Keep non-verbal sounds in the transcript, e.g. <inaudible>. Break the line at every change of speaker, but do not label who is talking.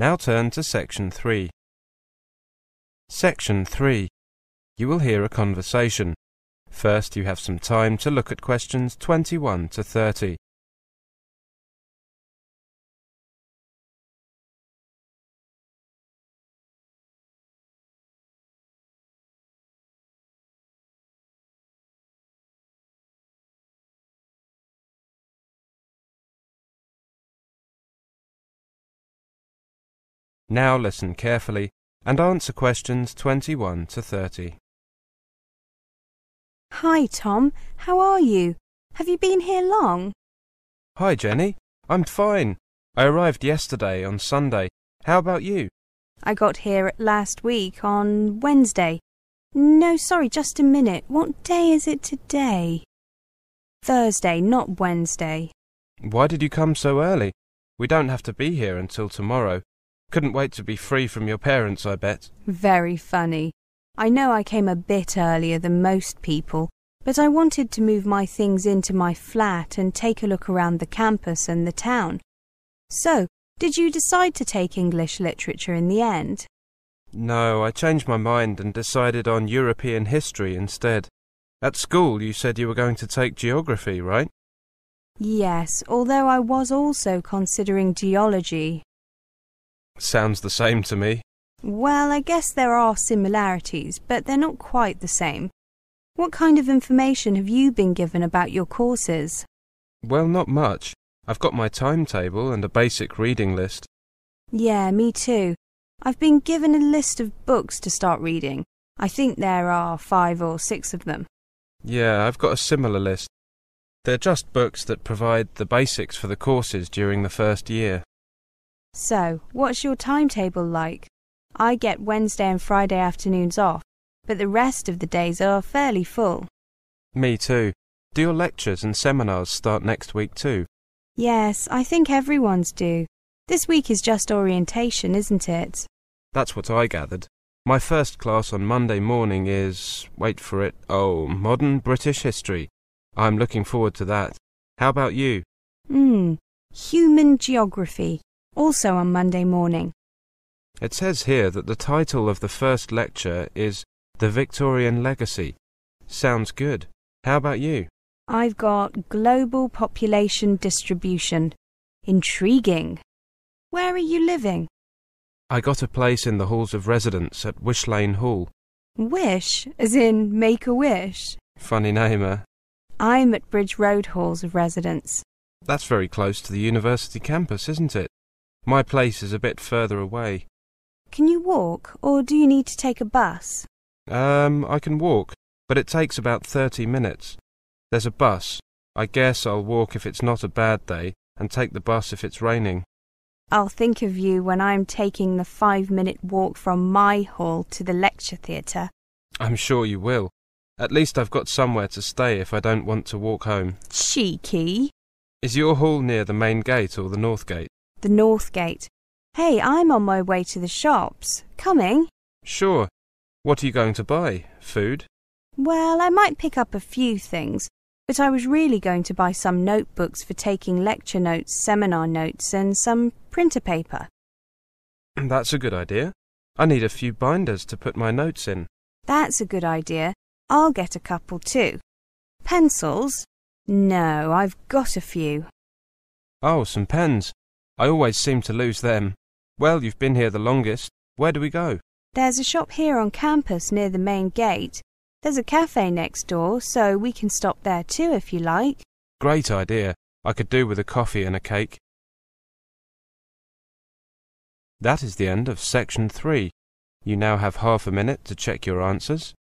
Now turn to section 3. Section 3. You will hear a conversation. First, you have some time to look at questions 21 to 30. Now listen carefully and answer questions 21 to 30.
Hi, Tom. How are you? Have you been here long?
Hi, Jenny. I'm fine. I arrived yesterday on Sunday. How about you?
I got here last week on Wednesday. No, sorry, just a minute. What day is it today? Thursday, not Wednesday.
Why did you come so early? We don't have to be here until tomorrow. Couldn't wait to be free from your parents, I bet.
Very funny. I know I came a bit earlier than most people, but I wanted to move my things into my flat and take a look around the campus and the town. So, did you decide to take English literature in the end?
No, I changed my mind and decided on European history instead. At school, you said you were going to take geography, right?
Yes, although I was also considering geology.
Sounds the same to me.
Well, I guess there are similarities, but they're not quite the same. What kind of information have you been given about your courses?
Well, not much. I've got my timetable and a basic reading list.
Yeah, me too. I've been given a list of books to start reading. I think there are five or six of them.
Yeah, I've got a similar list. They're just books that provide the basics for the courses during the first year.
So, what's your timetable like? I get Wednesday and Friday afternoons off, but the rest of the days are fairly full.
Me too. Do your lectures and seminars start next week too?
Yes, I think everyone's do. This week is just orientation, isn't it?
That's what I gathered. My first class on Monday morning is, wait for it, oh, modern British history. I'm looking forward to that. How about you?
Hmm, human geography, also on Monday morning.
It says here that the title of the first lecture is The Victorian Legacy. Sounds good. How about you?
I've got global population distribution. Intriguing. Where are you living?
I got a place in the halls of residence at Wish Lane Hall.
Wish, as in make a wish.
Funny name, eh?
I'm at Bridge Road Halls of Residence.
That's very close to the university campus, isn't it? My place is a bit further away.
Can you walk, or do you need to take a bus?
Um, I can walk, but it takes about 30 minutes. There's a bus. I guess I'll walk if it's not a bad day, and take the bus if it's raining.
I'll think of you when I'm taking the five minute walk from my hall to the lecture theatre.
I'm sure you will. At least I've got somewhere to stay if I don't want to walk home.
Cheeky.
Is your hall near the main gate or the north gate?
The North Gate. Hey, I'm on my way to the shops. Coming?
Sure. What are you going to buy? Food?
Well, I might pick up a few things, but I was really going to buy some notebooks for taking lecture notes, seminar notes, and some printer paper. <clears throat>
That's a good idea. I need a few binders to put my notes in.
That's a good idea. I'll get a couple too. Pencils? No, I've got a few.
Oh, some pens. I always seem to lose them. Well, you've been here the longest. Where do we go?
There's a shop here on campus near the main gate. There's a cafe next door, so we can stop there too if you like.
Great idea. I could do with a coffee and a cake. That is the end of section three. You now have half a minute to check your answers.